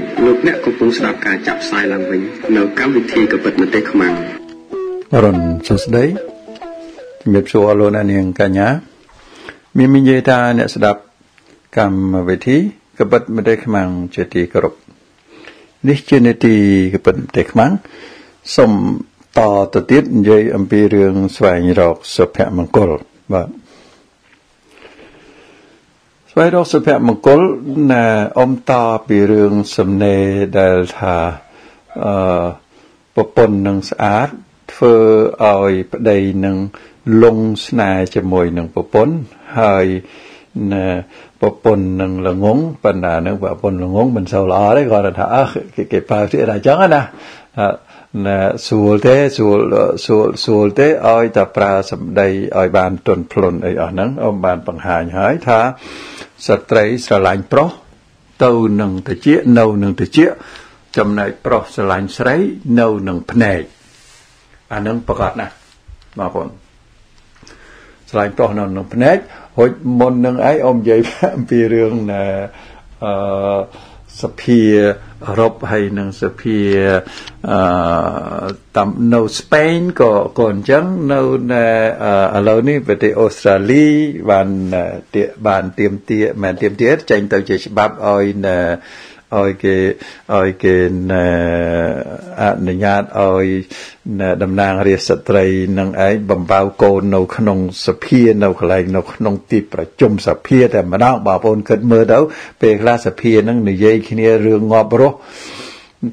ស្តីលោកអ្នកកំពុងស្ដាប់ការចាប់ផ្សាយឡើងវិញនៅកម្មវិធីកពិតមទេសខ្មាំងរុនសួស្តីជំរាបសួរលោកអ្នកនាងកញ្ញាមានមាននិយាយថាអ្នកស្ដាប់កម្មវិធីកពិតមទេសខ្មាំងជាទីគោរពនេះជានេតិកពិតមទេសខ្មាំងសូមតទៅទៀតនិយាយអំពីរឿងស្វែងរកសុភមង្គលបាទ ស្វែងរកសុភមង្គលណាអមតពីរឿងសំណេរដែលថាអឺប្រពន្ធនឹងស្អាតធ្វើឲ្យប្តីនឹងលងស្នេហ៍ជាមួយនឹងប្រពន្ធហើយណាប្រពន្ធនឹងល្ងងប៉ុន្តែនឹងប្រពន្ធល្ងងមិនសូវល្អទេគាត់ថាអើគេគេបើទៀតអញ្ចឹងណា ណាស្រួលទេស្រួលស្រួលស្រួលទេឲ្យតែប្រើសម្ដីឲ្យបានទន់ភ្លន់អីអស់ហ្នឹងអមបានបង្ហាញហើយថាស្ត្រីស្រឡាញ់ប្រុសទៅនឹងតិចនៅនឹងតិចចំណែកប្រុសស្រឡាញ់ស្រីនៅនឹងភ្នែកអានឹងប្រកាសណាស់បងប្អូនស្រឡាញ់ប្រុសនៅនឹងភ្នែកហូចមុននឹងអីអមនិយាយអំពីរឿងអឺ សភាអឺរ៉ុបហើយនឹងសភាអឺតាមនៅស្ប៉េនក៏ក៏អញ្ចឹងនៅឥឡូវនេះប្រទេសអូស្ត្រាលីបានបានទៀមទាមិនទៀមទាចេញទៅជាច្បាប់ឲ្យ ឲ្យគេឲ្យគេអនុញ្ញាតឲ្យតំណាងរាស្ត្រស្ត្រីនឹងឯងបំបៅកូននៅក្នុងសភានៅកន្លែងនៅក្នុងទីប្រជុំសភាតែម្ដងបងប្អូនគិតមើលទៅពេលខ្លះសភានឹងនិយាយគ្នារឿងងាប់រស់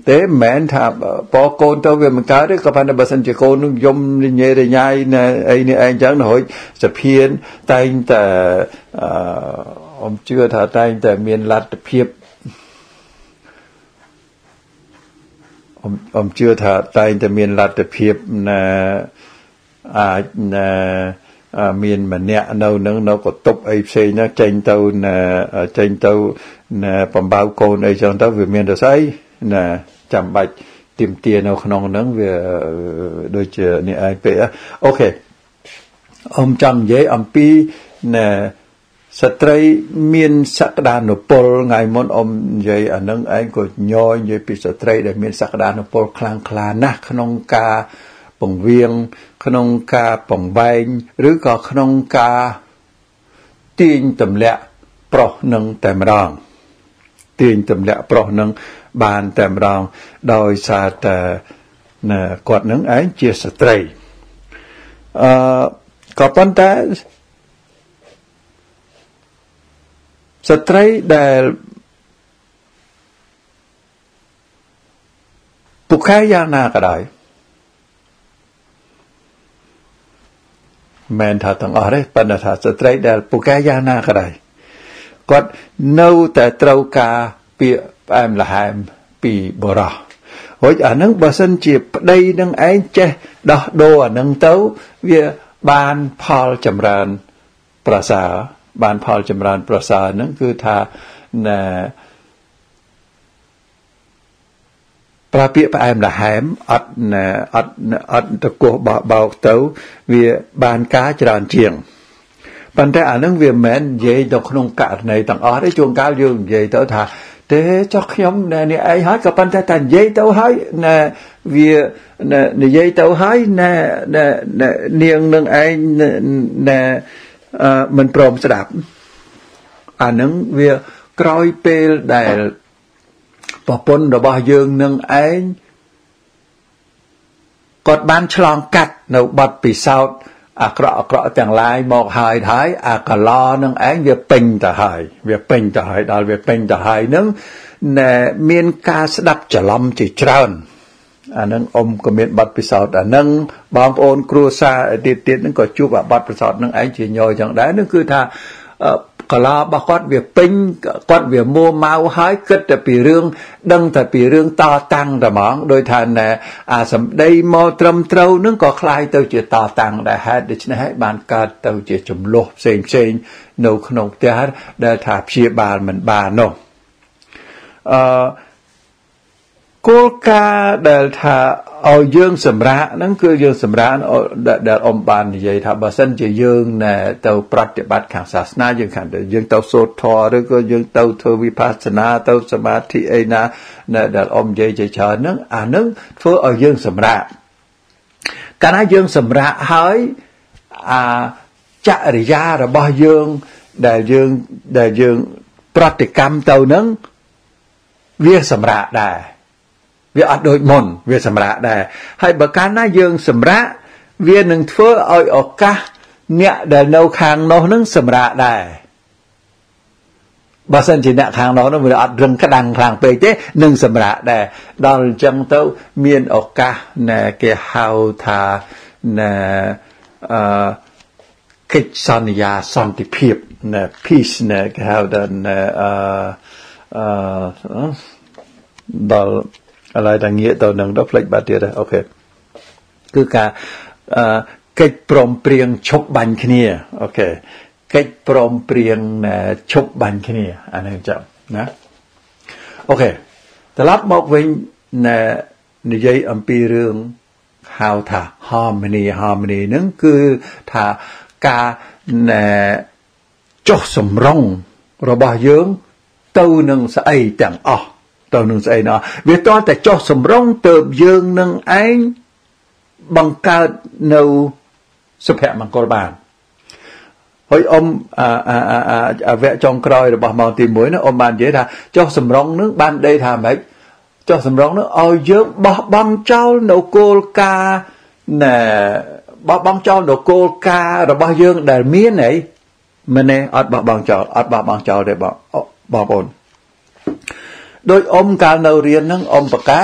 ទេមិនមែនថាបកកូនទៅវាមិនកើតទេក៏ប៉ុន្តែបើសិនជាកូននឹងយំរញ៉េរញ៉ៃអីនេះឯងចឹងរួចសភាតែងតែអឺអមជឿថាតែងតែមានលទ្ធភាព អមជឿថាតែងតែមានលទ្ធភាពណាអាចណាមានម្នាក់នៅនឹងនៅកតុបអីផ្សេងណាចេញទៅណាចេញទៅណាបំបៅកូនអីចឹងទៅវាមានទៅស្អីណាចាំបាច់ទៀមទានៅក្នុងហ្នឹងវាដូចជានេះឯងពេកអូខេអមចង់និយាយអំពីណា ស្ត្រីមានសក្តានុពលថ្ងៃមុនអមនិយាយអានឹងឯងក៏ញយនិយាយពីស្ត្រីដែលមានសក្តានុពលខ្លាំងក្លាណាស់ក្នុងការពង្រៀងក្នុងការបង្វែងឬក៏ក្នុងការទាញទម្លាក់ប្រុសនឹងតែម្ដងទាញទម្លាក់ប្រុសនឹងបានតែម្ដងដោយសារតែគាត់នឹងឯងជាស្ត្រីអឺក៏ប៉ុន្តែ ស្ត្រីដែលពូកែយ៉ាងណាក៏ដោយមិនថាទាំងអស់ទេប៉ុន្តែថាស្ត្រីដែលពូកែយ៉ាងណាក៏ដោយគាត់នៅតែត្រូវការពាក្យផ្អែមល្ហែមពីបរោះរួចអានឹងបើសិនជាប្តីនឹងឯងចេះដោះដូរអានឹងទៅវាបានផលចម្រើនប្រសើរ បានផលចម្រើនប្រសើរហ្នឹងគឺថាណែប្រើពាក្យផ្អែមល្ហែមអត់អត់អត់តកោះបោះបោកទៅ វាបានការច្រើនជាងប៉ុន្តែអានឹងវាមិនមែននិយាយទៅក្នុងករណីទាំងអស់ទេជួនកាលយើងនិយាយទៅថាទេចុះខ្ញុំនេះឯងហើយក៏ប៉ុន្តែតែនិយាយទៅហើយណែវានិយាយទៅហើយណែនាងនឹងឯងណែ មិនព្រមស្ដាប់អានឹងវាក្រោយពេលដែលប្រពន្ធរបស់យើងនឹងឯងគាត់បានឆ្លងកាត់នៅបទពិសោធន៍អាក្រក់អាក្រក់ទាំងឡាយមកហើយហើយអាកឡនឹងឯងវាពេញទៅហើយវាពេញទៅហើយដល់វាពេញទៅហើយនឹងណែមានការស្ដាប់ច្រឡំជាច្រើន អានឹងអ៊ំក៏មានបទពិសោធន៍អានឹងបងប្អូនគ្រួសារទៀតទៀតនឹងក៏ជួបអាបទពិសោធន៍នឹងឯងជាញយចឹងដែរនឹងគឺថាកលារបស់គាត់វាពេញគាត់វាមួម៉ៅហើយគិតតែពីរឿងដឹងតែពីរឿងតតាំងតែហ្មងដោយថាណែអាសម្ដីមកត្រឹមត្រូវនឹងក៏คล้ายទៅជាតតាំងដែរហេតុដូច្នេះហើយបានកើតទៅជាចំនួនផ្សេងផ្សេងនៅក្នុងផ្ទះដែលថាព្យាបាលមិនបាននោះអឺ គោលការណ៍ដែលថាឲ្យយើងសម្រាកហ្នឹងគឺយើងសម្រាកដែលអមបាននិយាយថាបើសិនជាយើងណែទៅប្រតិបត្តិខាងសាសនាយើងខាងយើងទៅសូត្រធម៌ឬក៏យើងទៅធ្វើវិបស្សនាទៅសមាធិអីណាដែលអមនិយាយជាច្រើនហ្នឹងអាហ្នឹងធ្វើឲ្យយើងសម្រាកកាលណាយើងសម្រាកហើយអាចរិយារបស់យើងដែលយើងដែលយើងប្រតិកម្មទៅនឹងវាសម្រាកដែរ វាអត់ដូចមុនវាសម្រាកដែរហើយបើកាលណាយើងសម្រាកវានឹងធ្វើឲ្យឱកាសអ្នកដែលនៅខាងនោះនឹងសម្រាកដែរបើសិនជាអ្នកខាងនោះនោះវាអត់រឹងក្តាំងខ្លាំងពេកទេនឹងសម្រាកដែរដល់អញ្ចឹងទៅមានឱកាសណែគេហៅថាណែអឺកិច្ចសន្យាសន្តិភាពណែ peace ណែគេហៅថាណែអឺអឺដល់ឥ ឡូវតែងាកទៅនឹងដល់ផ្លេចបាត់ទៀតអូខេគឺការអឺកិច្ចព្រមព្រៀងឈប់បាញ់គ្នាអូខេកិច្ចព្រមព្រៀងឈប់បាញ់គ្នាអានេះចាំណាអូខេត្រឡប់មកវិញនិយាយអំពីរឿងហៅថា harmony harmony ហ្នឹងគឺថាការចុះសម្រងរបស់យើងទៅនឹងស្អីទាំងអស់ ទៅនឹងស្អីណោះវាតតែចុះសម្រងទៅយើងនឹងឯងបង្កើតនៅសុភមង្គលបានហើយអ៊ំអាអាអាវគ្គចុងក្រោយរបស់ម៉ោងទី1នោះអ៊ំបាននិយាយថាចុះសម្រងនឹងបានដេកថាម៉េចចុះសម្រងនោះឲ្យយើងបោះបង់ចោលនៅគោលការណ៍ណែបោះបង់ចោលនៅគោលការណ៍របស់យើងដែលមានអីមែនទេអត់បោះបង់ចោលអត់បោះបង់ចោលទេបងបងប្អូន ដោយអ៊ំកាលនៅរៀនហ្នឹងអ៊ំបកា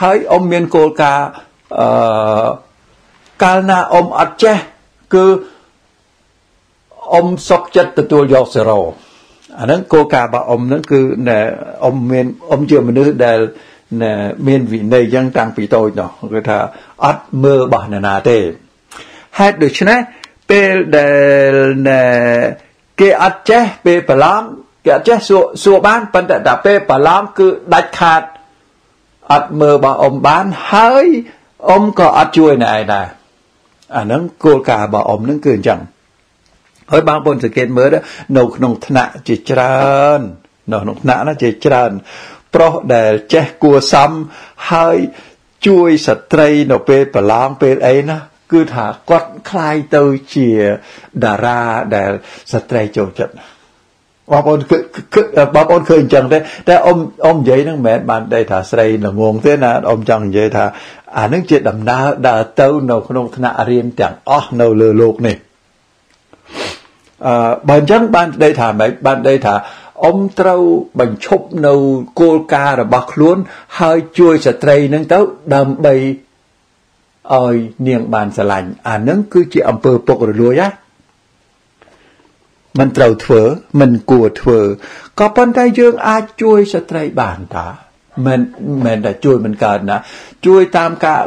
ហើយអ៊ំមានគោលការណ៍អឺកាលណាអ៊ំអត់ចេះគឺអ៊ំសុកចិត្តទទួលយកសេរ៉ូអាហ្នឹងគោលការណ៍របស់អ៊ំហ្នឹងគឺអ៊ំមានអ៊ំជាមនុស្សដែលមានវិន័យយ៉ាងតាំងពីតូចនោះគឺថាអត់មើលបោះនរណាទេហេតុដូច្នេះពេលដែលគេអត់ចេះពេលប្រឡំ គេអត់ចេះសួរសួរបានប៉ុន្តែដល់ពេលប្រឡំគឺដាច់ខាតអត់មើលរបស់អ៊ំបានហើយអ៊ំក៏អត់ជួយណែឯដែរអាហ្នឹងគោលការណ៍របស់អ៊ំហ្នឹងគឺអញ្ចឹងហើយបងប្អូនសង្កេតមើលនៅក្នុងថ្នាក់ជាច្រើននៅក្នុងថ្នាក់ណាជាច្រើនប្រុសដែលចេះគួសមហើយជួយស្ត្រីនៅពេលប្រឡងពេលអីណាគឺថាគាត់คล้ายទៅជាតារាដែលស្ត្រីចូលចិត្ត បងប្អូនគឺបងប្អូនឃើញអញ្ចឹងទេតែអ៊ំអ៊ំនិយាយហ្នឹងមិនមែនបានតែថាស្រីល្ងងទេណាអ៊ំចង់និយាយថាអានឹងជាដំណើរដើរទៅនៅក្នុងថ្នាក់រៀនទាំងអស់នៅលើโลกនេះអឺបើអញ្ចឹងបានដេកថាម៉េចបានដេកថាអ៊ំត្រូវបញ្ឈប់នៅគោលការណ៍របស់ខ្លួន ហើយជួយស្ត្រីនឹងទៅដើម្បីឲ្យនាងបានស្រឡាញ់អានឹងគឺជាអំពើពុករលួយណា មិនត្រូវធ្វើមិនគួរធ្វើក៏ប៉ុន្តែយើងអាចជួយស្ត្រីបានតាមិនមិនតែជួយមិនកើតណាជួយតាមការ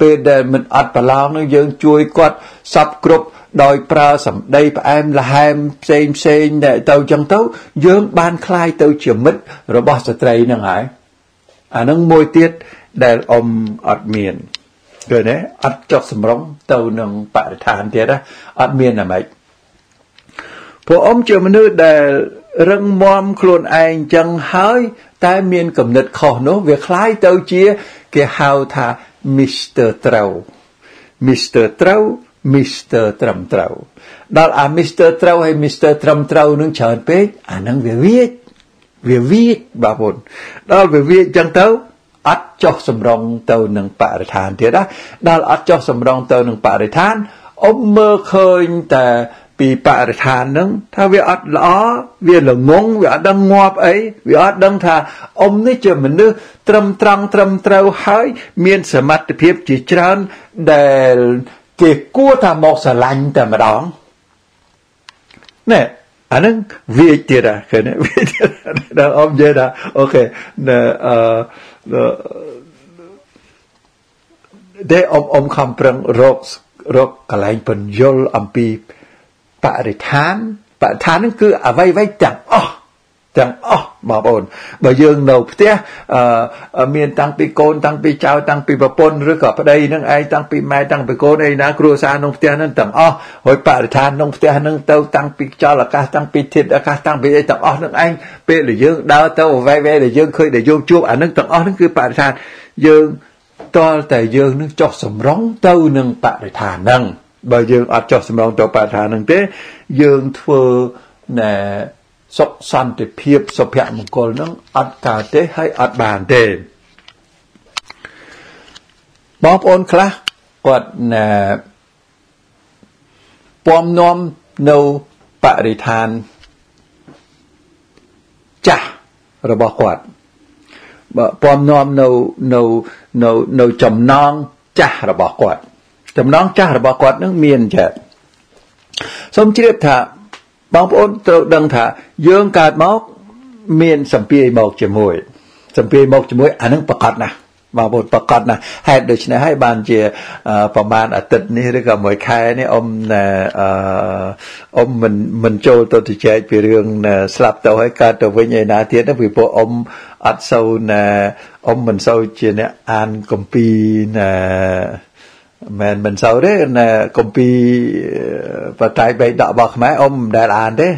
ពេលដែលមិនអត់ប្រឡងនឹងយើងជួយគាត់សັບគ្រប់ដោយប្រើសម្ដីផ្អែមល្ហែមផ្សេងផ្សេងដែលទៅចឹងទៅយើងបានคลายទៅជាមិត្តរបស់ស្ត្រីនឹងហើយអានឹងមួយទៀតដែលអ៊ំអត់មានឃើញទេអត់ចុះសម្រងទៅនឹងបរិស្ថានទៀតណាអត់មានអាម៉េច ព្រោះអ៊ំជាមនុស្សដែលរឹងមាំខ្លួនឯងចឹងហើយ តែមានគំនិតខុសនោះវាคล้ายទៅជាគេហៅថា Mr. ត្រូវ Mr. ត្រូវ Mr. ត្រឹមត្រូវដល់អា Mr. ត្រូវហើយ Mr. ត្រឹមត្រូវនឹងច្រើនពេកអានឹងវាវាចវាវាចបងប្អូនដល់វាវាចចឹងទៅអត់ចុះសម្រងទៅនឹងបរិស្ថានទៀតណាដល់អត់ចុះសម្រងទៅនឹងបរិស្ថានអ៊ំមើលឃើញតែ ពីបរិស្ថាននឹងថាវាអត់ល្អវាល្ងងវាអត់ដឹងងាប់អីវាអត់ដឹងថាអ៊ំនេះជាមនុស្សត្រឹមត្រង់ត្រឹមត្រូវហើយ មានសមត្ថភាពជាច្រើនដែលគេគួរថាមកស្រឡាញ់តែម្ដងណែអានឹងវាទៀតហ៎ឃើញវាទៀតដល់អ៊ំនិយាយថាអូខេណែអឺដែលអ៊ំអ៊ំខំប្រឹងរករកកន្លែងបញ្យលអំពី បរិស្ថានបរិស្ថានហ្នឹងគឺអ្វីអ្វីទាំងអស់ទាំងអស់បងប្អូនបើយើងនៅផ្ទះអឺមានតាំងពីកូនតាំងពីចៅតាំងពីប្រពន្ធឬក៏ប្តីនឹងឯងតាំងពីម៉ែតាំងពីកូនអីណាគ្រួសារក្នុងផ្ទះនឹងទាំងអស់ហើយបរិស្ថានក្នុងផ្ទះនឹងទៅតាំងពីខ្យល់អាកាសតាំងពីធាតុអាកាសតាំងពីអីទាំងអស់នឹងឯងពេលដែលយើងដើរទៅវ៉ៃវ៉ៃដែលយើងឃើញដែលយើងជួបអានឹងទាំងអស់នឹងគឺបរិស្ថានយើងតលតែយើងនឹងចោះសម្រងទៅនឹងបរិស្ថានហ្នឹង បើយើងអត់ចោះសម្រងទៅបរិស្ថានហ្នឹងទេ យើងធ្វើណែសុខសន្តិភាពសុភមង្គលនឹងអត់កើតទេហើយអត់បានទេបងប្អូនខ្លះគាត់ណែពំនាំនៅបរិស្ថានចាស់របស់គាត់បើពំនាំនៅនៅនៅនៅចំណងចាស់របស់គាត់ ចំណងចាស់របស់គាត់នឹងមានចេះសូមជ្រាបថាបងប្អូនត្រូវដឹងថាយើងកើតមកមានសម្ពាយមកជាមួយសម្ពាយមកជាមួយអានឹងប្រកាសណាស់បងប្អូនប្រកាសណាស់ហេតុដូច្នេះហើយបានជាប្រហែលអាទិត្យនេះឬក៏មួយខែនេះអ៊ំអឺអ៊ំមិនមិនចូលទៅជជែកពីរឿងស្លាប់ទៅហើយកើតទៅវិញឯណាទៀតណាពីព្រោះអ៊ំអត់សូវណាអ៊ំមិនសូវជាអ្នកអានគម្ពីរណា មិនមិនសូវទេណាកុំពីបតៃបៃដករបស់ខ្មែរអ៊ំមិនដែលអានទេ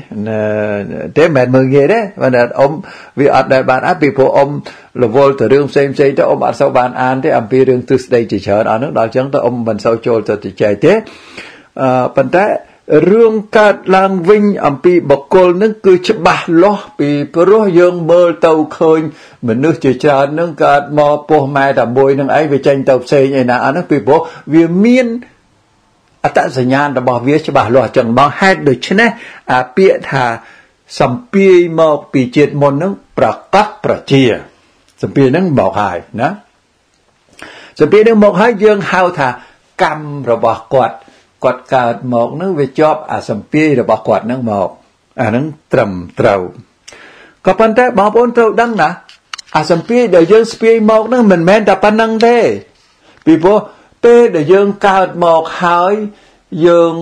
ទេមិនមើលងាយទេមិនអ៊ំវាអត់ដែលបានអានពីព្រោះអ៊ំរវល់ទៅរឿងផ្សេងផ្សេងទៅអ៊ំអត់សូវបានអានទេអំពីរឿងទស្សន័យជាច្រើនអស់នោះដល់ចឹងទៅអ៊ំមិនសូវចូលទៅជជែកទេអឺប៉ុន្តែ រឿងកើតឡើងវិញអំពីបកគលនឹងគឺច្បាស់លាស់ពីព្រោះយើងមើលទៅឃើញមនុស្សជាច្រើននឹងកើតមកពោះម៉ែតែមួយនឹងឯងវាចេញទៅផ្សេងឯណាអានោះពីព្រោះវាមានអត្តសញ្ញាណរបស់វាច្បាស់លាស់ចឹងមកហេតុដូច្នេះអាពាក្យថាសំពាយមកពីជាតិមុននឹងប្រកាសប្រជាសំពាយនឹងមកហើយណាសំពាយនឹងមកហើយយើងហៅថាកម្មរបស់គាត់ គាត់កើតមកនឹងវាជាប់អាសម្ពាយរបស់គាត់នឹងមកអានឹងត្រឹមត្រូវក៏ប៉ុន្តែបងប្អូនត្រូវដឹងណាអាសម្ពាយដែលយើងស្ពាយមកនឹងមិនមែនតែប៉ុណ្្នឹងទេពីព្រោះពេលដែលយើងកើតមកហើយយើង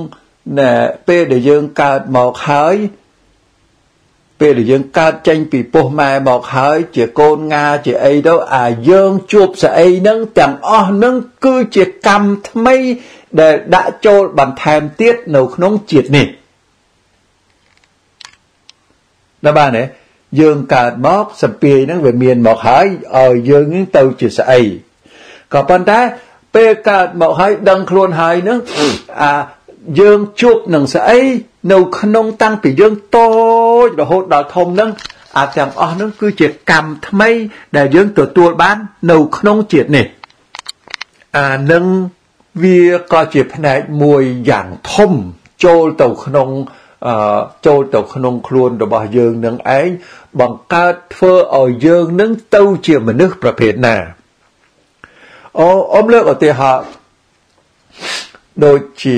ណែពេលដែលយើងកើតមកហើយពេលដែលយើងកើតចេញពីពោះម៉ែមកហើយជាកូនងាជាអីទៅអាយើងជួបស្អីហ្នឹងទាំងអស់ហ្នឹងគឺជាកម្មថ្មីដែលដាក់ចូលបន្ថែមទៀតនៅក្នុងជាតិនេះដល់បានទេយើងកើតមកសពាយហ្នឹងវាមានមកហើយឲ្យយើងនឹងទៅជាស្អីក៏ប៉ុន្តែពេលកើតមកហើយដឹងខ្លួនហើយហ្នឹងអាយើងជួបនឹងស្អីនៅក្នុងតាំងពីយើងតូចរហូតដល់ធំហ្នឹងអាទាំងអស់ហ្នឹងគឺជាកម្មថ្មីដែលយើងទទួលបាននៅក្នុងជាតិនេះអានឹង វាក៏ជាផ្នែកមួយយ៉ាងធំចូលទៅក្នុងអឺចូលទៅក្នុងខ្លួនរបស់យើងនឹងឯងបង្កើតធ្វើឲ្យយើងនឹងទៅជាមនុស្សប្រភេទណាអូអមលើកឧទាហរណ៍ដូចជា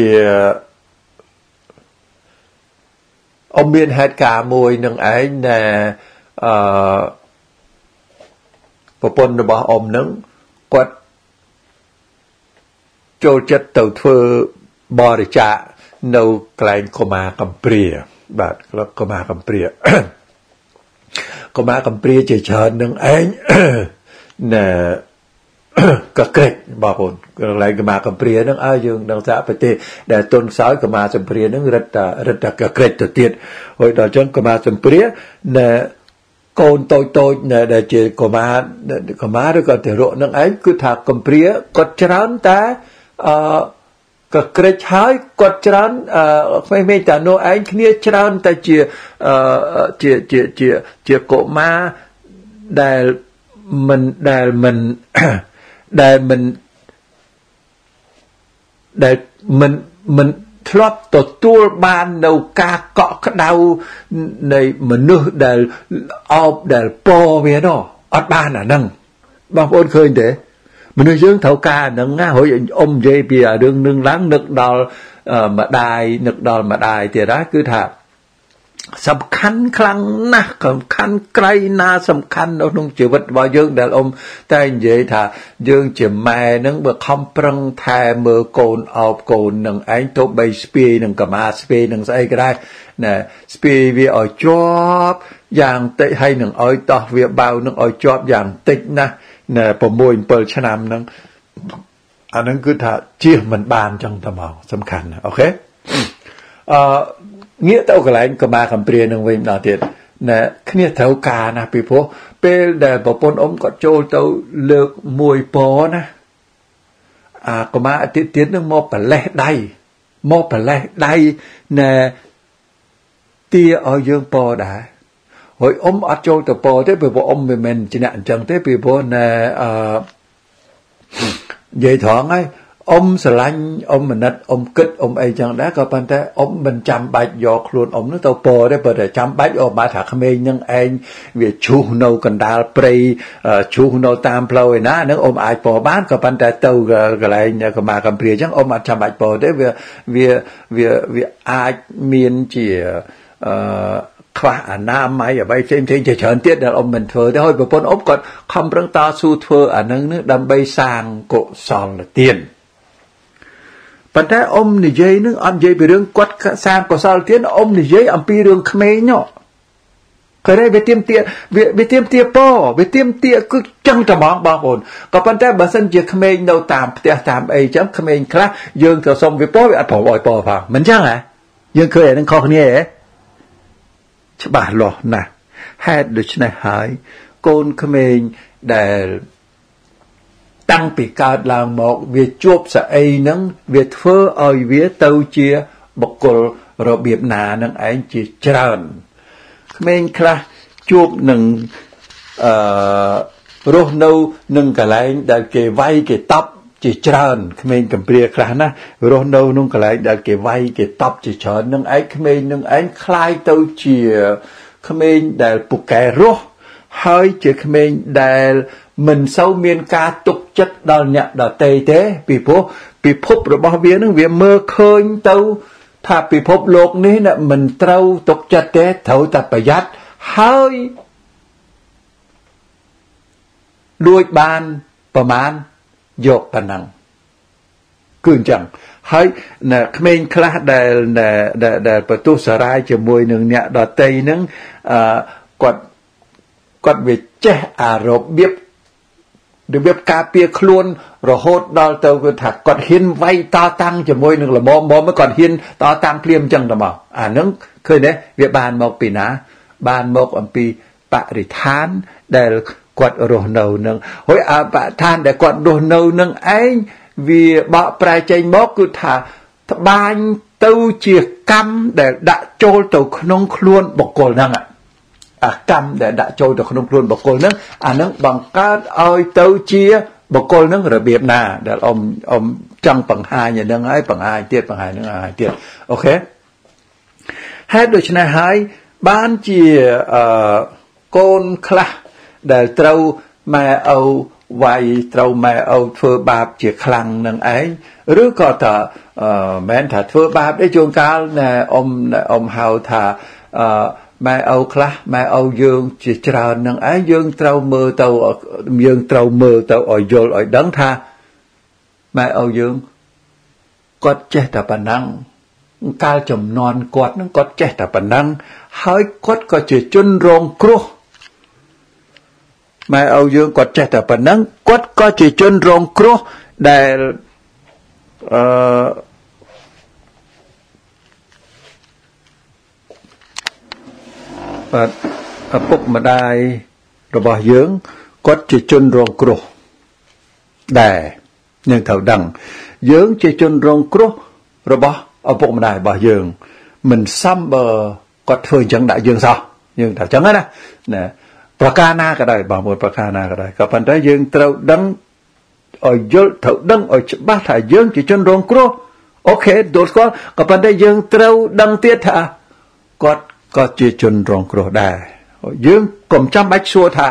អមមានហេតុការណ៍មួយនឹងឯងដែលអឺប្រពន្ធរបស់អមនឹងគាត់ ចូលចិត្តទៅធ្វើបរិច្ចាគនៅកន្លែងកុមារកំព្រាបាទកុមារកំព្រាកុមារកំព្រាជាច្រើននឹងឯងណែកក្រិចបងប្អូនកន្លែងកមាកំព្រាហ្នឹងឲ្យយើងដឹងថាប្រទេសដែលទុនខ្សោយកមាសំព្រាហ្នឹងរឹតតែរឹតតែកក្រិចទៅទៀតហើយដល់ចឹងកមាសំព្រាណែកូនតូចតូចដែលជាកមាកមាឬក៏ទារកនឹងឯងគឺថាកំព្រាគាត់ច្រើនតែ អឺក៏ក្រិចហើយគាត់ច្រើនអឺក្មេងៗតានោះឯងគ្នាច្រើនតែជាអឺជាជាជាជាកុមារដែលមិនដែលមិនដែលមិនដែលមិនមិនធ្លាប់ទទួលបាននៅការកក់ក្ដៅនៃមនុស្សដែលអោបដែលពវានោះអត់បានអាហ្នឹងបងប្អូនឃើញទេ មនុស្សយើងត្រូវការអាហ្នឹងណាហើយអ៊ំនិយាយពីរឿងនឹងឡើងនឹកដល់ម្ដាយនឹកដល់ម្ដាយទៀតណាគឺថាសំខាន់ខ្លាំងណាស់សំខាន់ក្រៃណាសំខាន់នៅក្នុងជីវិតរបស់យើងដែលអ៊ំតែនិយាយថាយើងជាម៉ែនឹងបើខំប្រឹងថែមើលកូនអោបកូននឹងឯងទៅបីស្ពាយនឹងកម្មាស្ពាយនឹងស្អីក៏ដែរណែស្ពាយវាឲ្យជាប់យ៉ាងតិចហើយនឹងឲ្យតោះវាបៅនឹងឲ្យជាប់យ៉ាងតិចណាស់ណែ 6 7ឆ្នាំនឹងអានឹងគឺថាជៀសមិនបានចឹងទៅមកសំខាន់ណាអូខេអឺងាកទៅកន្លែងកម្មាកំព្រានឹងវិញម្ដងទៀតណែគ្នាត្រូវការណាពីព្រោះពេលដែលប្រពន្ធអ៊ំគាត់ចូលទៅលើកមួយពណាអាកម្មាអាទិទៀតនឹងមកប្រលេះដៃមកប្រលេះដៃណែទាឲ្យយើងពដែរ ហើយអ៊ំអត់ចូលទៅពទេពីព្រោះអ៊ំមិនមែនជាអ្នកអញ្ចឹងទេពីព្រោះណែអឺនិយាយត្រង់ហើយអ៊ំស្រឡាញ់អ៊ំមនិតអ៊ំគិតអ៊ំអីចឹងដែរក៏ប៉ុន្តែអ៊ំមិនចាំបាច់យកខ្លួនអ៊ំនោះទៅពទេប៉ុន្តែចាំបាច់អ៊ំបានថាក្មេងនឹងឯងវាឈូសនៅកណ្ដាលព្រៃឈូសនៅតាមផ្លូវឯណានឹងអ៊ំអាចពបានក៏ប៉ុន្តែទៅកន្លែងកម្មាកំព្រាចឹងអ៊ំអត់ចាំបាច់ពទេវាវាវាវាអាចមានជាអឺ ខ្វះអនាម័យអ្វីផ្សេងផ្សេងជាច្រើនទៀតដែលអ៊ំមិនធ្វើទេហើយប្រពន្ធអ៊ំគាត់ខំប្រឹងតស៊ូធ្វើអានឹងនឹងដើម្បីសាងកុសលទានប៉ុន្តែអ៊ំនិយាយនឹងអត់និយាយពីរឿងគាត់សាងកុសលទានអ៊ំនិយាយអំពីរឿងក្មេងនោះក៏តែវាទៀមទាវាវាទៀមទាពវាទៀមទាគឺចឹងតែហ្មងបងប្អូនក៏ប៉ុន្តែបើសិនជាក្មេងនៅតាមផ្ទះតាមអីចឹងក្មេងខ្លះយើងទៅសុំវាពវាអត់ប្រោឲ្យពផងមិនចឹងហ៎យើងឃើញអានឹងខុសគ្នាហ៎ ច្បាស់លាស់ណាស់ហេតុដូច្នេះហើយកូនក្មេងដែលតាំងពីកើតឡើងមកវាជួបស្អីហ្នឹងវាធ្វើឲ្យវាទៅជាបុគ្គលរបៀបណានឹងឯងជាច្រើនក្មេងខ្លះជួបនឹងអឺរស់នៅនឹងកន្លែងដែលគេវាយគេតប់ ជាច្រើនក្មេងកំព្រាខ្លះណារស់នៅក្នុងកន្លែងដែលគេវាយគេតប់ជាច្រើននឹងឯងក្មេងនឹងឯងคล้ายទៅជាក្មេងដែលពូកែរស់ហើយជាក្មេងដែលមិនសូវមានការទុកចិត្តដល់អ្នកដទៃទេពីព្រោះពិភពរបស់វានឹងវាមើលឃើញទៅថាពិភពលោកនេះមិនត្រូវទុកចិត្តទេត្រូវតែប្រយ័ត្នហើយលួចបានប្រមាណ យកប៉ុណ្ណឹងគឺអញ្ចឹងហើយណាក្មេងខ្លះដែលដែលដែលបន្ទុះសារាយជាមួយនឹងអ្នកដតីហ្នឹងអឺគាត់គាត់វាចេះអារបៀបរបៀបការពារខ្លួនរហូតដល់ទៅគឺថាគាត់ហ៊ានវាយតតាំងជាមួយនឹងលមមមកគាត់ហ៊ានតតាំងភ្លាមអញ្ចឹងទៅមកអាហ្នឹងឃើញទេវាបានមកពីណា បានមកអំពីបរិស្ថានដែល គាត់រស់នៅនឹងហើយអបឋានដែលគាត់រស់នៅនឹងឯងវាបកប្រែចេញមកគឺថាត្បាញទៅជាកម្មដែលដាក់ចូលទៅក្នុងខ្លួនបុគ្គលហ្នឹងអាកម្មដែលដាក់ចូលទៅក្នុងខ្លួនបុគ្គលហ្នឹងអាហ្នឹងបង្កើតឲ្យទៅជាបុគ្គលហ្នឹងរបៀបណាដែលអ៊ំអ៊ំចង់បង្ហាញហ្នឹងហើយបង្ហាញទៀតបង្ហាញហ្នឹងហើយទៀតអូខេហេតុដូច្នេះហើយបានជាអឺកូនខ្លះ ដែលត្រូវម៉ែឪវាយត្រូវម៉ែឪធ្វើបាបជាខ្លាំងនឹងឯងឬក៏ថាមិនថាធ្វើបាបទេជួនកាលណែអ៊ំអ៊ំហៅថាអឺម៉ែឪខ្លះម៉ែឪយើងជាច្រើននឹងឯងយើងត្រូវមើលទៅយើងត្រូវមើលទៅឲ្យយល់ឲ្យដឹងថាម៉ែឪយើងគាត់ចេះតែប៉ុណ្ណឹងកាលចំនួនគាត់នឹងគាត់ចេះតែប៉ុណ្ណឹងហើយគាត់ក៏ជាជនរងគ្រោះ ម៉ែឪយើងគាត់ចេះតែប៉ុណ្ណឹងគាត់ក៏ជាជនរងគ្រោះដែលអឺបាទឪពុកម្ដាយរបស់យើងគាត់ជាជនរងគ្រោះដែរយើងត្រូវដឹង យើងជាជនរងគ្រោះរបស់ឪពុកម្ដាយរបស់យើង មិនសមបើគាត់ធ្វើអញ្ចឹងដាក់យើងសោះយើងថាអញ្ចឹងណាណា ប្រការណាក៏ដោយបងប្អូនប្រការណាក៏ដោយក៏ប៉ុន្តែយើងត្រូវដឹងឲ្យយល់ត្រូវដឹងឲ្យច្បាស់ថាយើងជាជនរងគ្រោះអូខេទូស្គាល់ក៏ប៉ុន្តែយើងត្រូវដឹងទៀតថាគាត់ក៏ជាជនរងគ្រោះដែរយើងកុំចាំបាច់សួរថា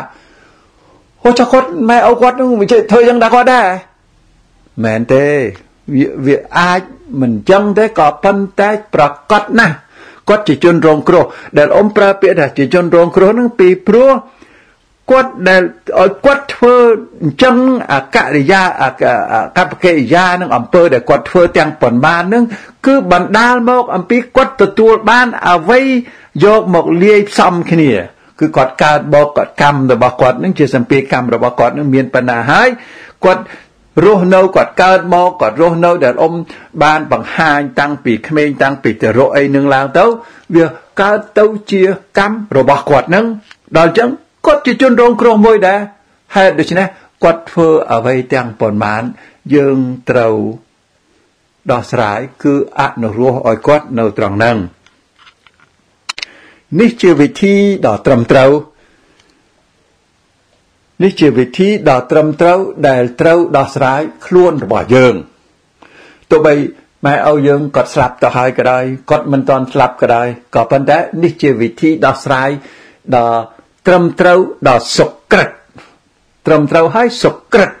ហូចគាត់ម៉ែឪគាត់នឹងវាធ្វើយ៉ាងដែរគាត់ដែរមែនទេវាវាអាចមិនចឹងទេក៏ប៉ុន្តែប្រកាសណាស់គាត់ជាជនរងគ្រោះដែលអ៊ំប្រើពាក្យថាជាជនរងគ្រោះហ្នឹងពីព្រោះ គាត់ដែលឲ្យគាត់ធ្វើអញ្ចឹងអាករិយាអាកប្បកិរិយានឹងអំពើដែលគាត់ធ្វើទាំងប៉ុន្មាននឹងគឺបណ្ដាលមកអំពីគាត់ទទួលបានអ្វីយកមកលាយផ្សំគ្នាគឺគាត់កើតបកគាត់កម្មរបស់គាត់នឹងជាសម្ពាធកម្មរបស់គាត់នឹងមានបណ្ណាហើយគាត់រស់នៅគាត់កើតមកគាត់រស់នៅដែលអ៊ំបានបង្ហាញតាំងពីក្មេងតាំងពីទៅរកអីនឹងឡើងទៅវាកើតទៅជាកម្មរបស់គាត់នឹងដល់អញ្ចឹង គាត់ជាជនរងគ្រោះមួយដែរហេតុដូច្នេះគាត់ធ្វើអ្វីទាំងប៉ុន្មានយើងត្រូវដោះស្រាយគឺអនុរោះឲ្យគាត់នៅត្រង់ហ្នឹងនេះជាវិធីដ៏ត្រឹមត្រូវនេះជាវិធីដ៏ត្រឹមត្រូវដែលត្រូវដោះស្រាយខ្លួនរបស់យើងទោះបីម៉ែឪយើងគាត់ស្លាប់ទៅហើយក៏ដោយគាត់មិនទាន់ស្លាប់ក៏ដោយក៏ប៉ុន្តែនេះជាវិធីដោះស្រាយដ៏ ត្រឹមត្រូវដល់សុក្រិតត្រឹមត្រូវហើយសុក្រិត